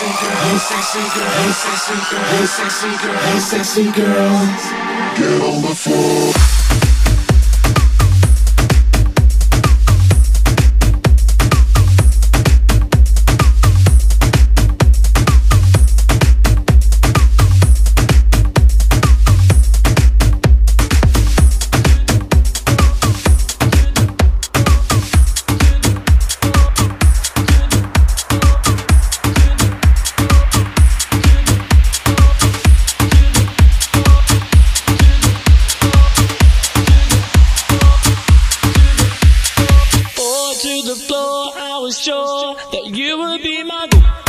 sexy girl, hey sexy girl, hey sexy girl, hey sexy girl, hey sexy girl, get on the floor. the floor, I was sure that you would be my.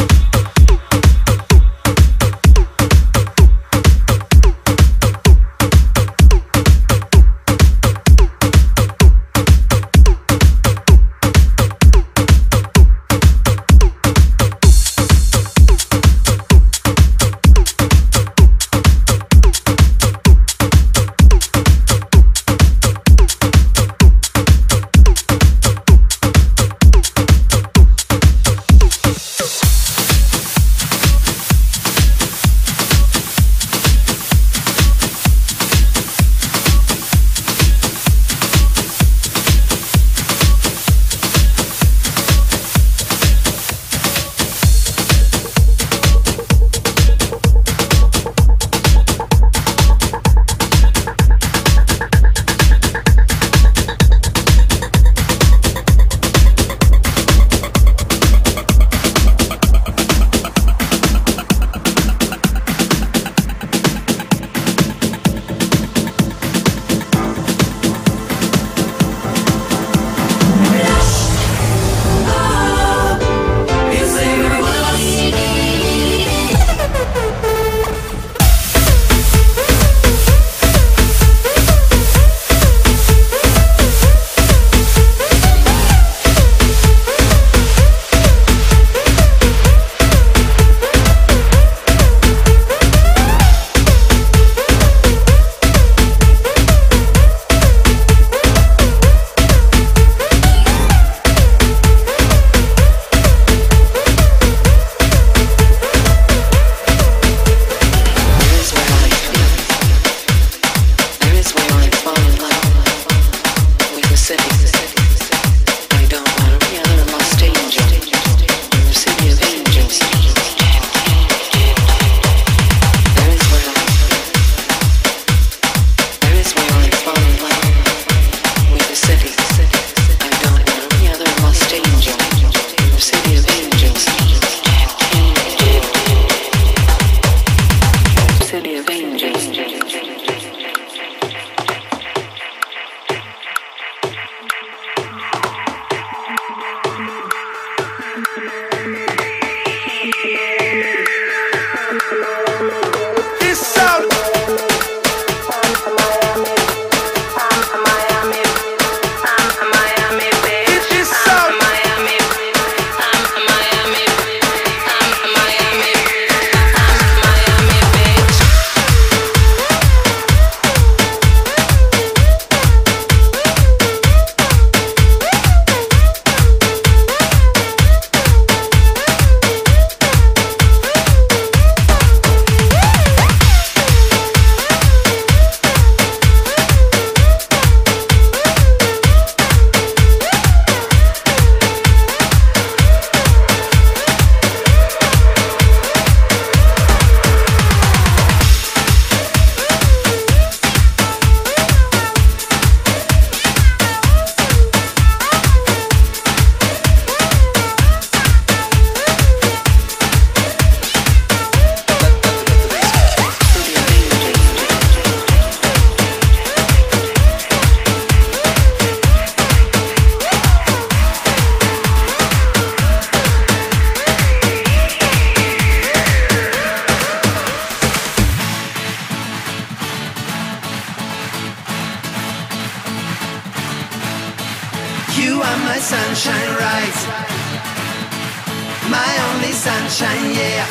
sunshine, yeah.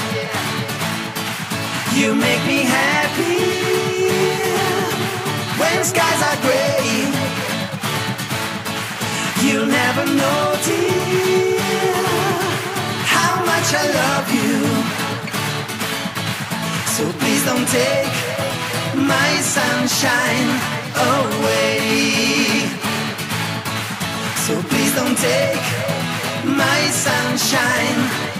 You make me happy when skies are gray. You'll never know, dear, how much I love you. So please don't take my sunshine away. So please don't take my sunshine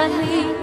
Ooh, I